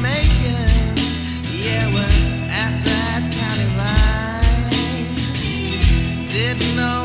making. Yeah, we're at that county line. Didn't know.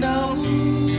know.